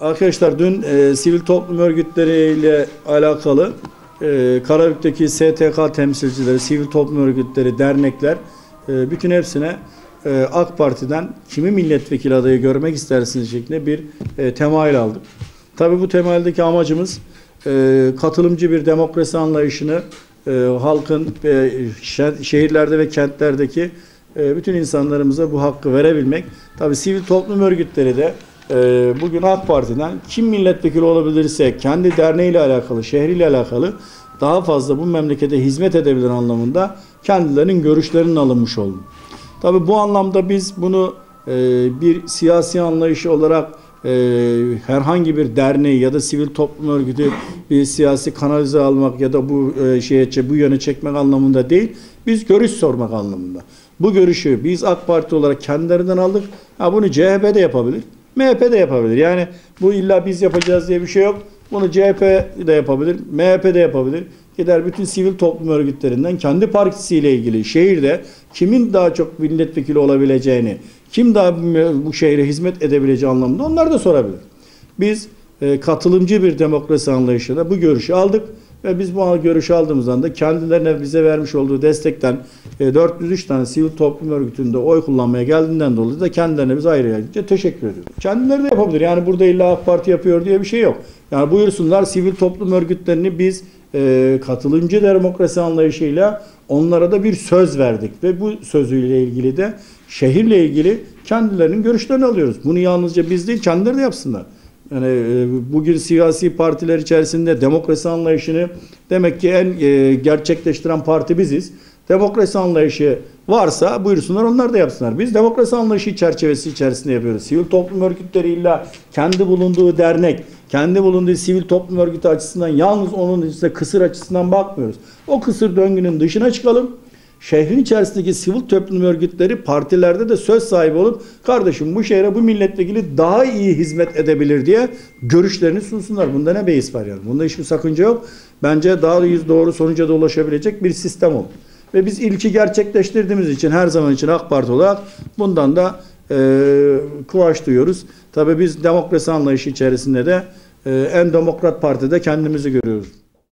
Arkadaşlar dün e, sivil toplum örgütleriyle alakalı e, Karabük'teki STK temsilcileri, sivil toplum örgütleri, dernekler e, bütün hepsine e, AK Parti'den kimi milletvekili adayı görmek istersiniz şeklinde bir e, temayül aldık. Tabii bu temeldeki amacımız e, katılımcı bir demokrasi anlayışını e, halkın e, şe- şehirlerde ve kentlerdeki e, bütün insanlarımıza bu hakkı verebilmek. Tabii sivil toplum örgütleri de bugün AK Parti'den kim milletvekili olabilirse kendi derneğiyle alakalı, şehriyle alakalı daha fazla bu memlekete hizmet edebilir anlamında kendilerinin görüşlerinin alınmış oldu. Tabii bu anlamda biz bunu e, bir siyasi anlayışı olarak e, herhangi bir derneği ya da sivil toplum örgütü bir siyasi kanalize almak ya da bu e, şeye bu yöne çekmek anlamında değil. Biz görüş sormak anlamında. Bu görüşü biz AK Parti olarak kendilerinden aldık. Ha bunu CHP de yapabilir. MHP de yapabilir. Yani bu illa biz yapacağız diye bir şey yok. Bunu CHP de yapabilir, MHP de yapabilir. Gider bütün sivil toplum örgütlerinden kendi partisiyle ilgili şehirde kimin daha çok milletvekili olabileceğini, kim daha bu şehre hizmet edebileceği anlamında onlar da sorabilir. Biz e, katılımcı bir demokrasi anlayışıyla bu görüşü aldık ve biz bu görüşü aldığımızdan da kendilerine bize vermiş olduğu destekten e, 403 tane sivil toplum örgütünde oy kullanmaya geldiğinden dolayı da kendilerine biz ayrıca teşekkür ediyoruz. Kendileri de yapabilir. Yani burada illa AK Parti yapıyor diye bir şey yok. Yani buyursunlar sivil toplum örgütlerini biz e, katılımcı demokrasi anlayışıyla onlara da bir söz verdik ve bu sözüyle ilgili de şehirle ilgili kendilerinin görüşlerini alıyoruz. Bunu yalnızca biz değil kendileri de yapsınlar. Yani e, bugün siyasi partiler içerisinde demokrasi anlayışını demek ki en e, gerçekleştiren parti biziz. Demokrasi anlayışı varsa buyursunlar onlar da yapsınlar. Biz demokrasi anlayışı çerçevesi içerisinde yapıyoruz. Sivil toplum örgütleri illa kendi bulunduğu dernek, kendi bulunduğu sivil toplum örgütü açısından yalnız onun işte kısır açısından bakmıyoruz. O kısır döngünün dışına çıkalım. Şehrin içerisindeki sivil toplum örgütleri partilerde de söz sahibi olup kardeşim bu şehre bu milletvekili daha iyi hizmet edebilir diye görüşlerini sunsunlar. Bunda ne beis var yani? Bunda hiçbir sakınca yok. Bence daha yüz doğru sonuca da ulaşabilecek bir sistem oldu. Ve biz ilki gerçekleştirdiğimiz için her zaman için AK Parti olarak bundan da e, kıvaç duyuyoruz. Tabii biz demokrasi anlayışı içerisinde de e, en demokrat partide kendimizi görüyoruz.